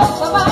ばそ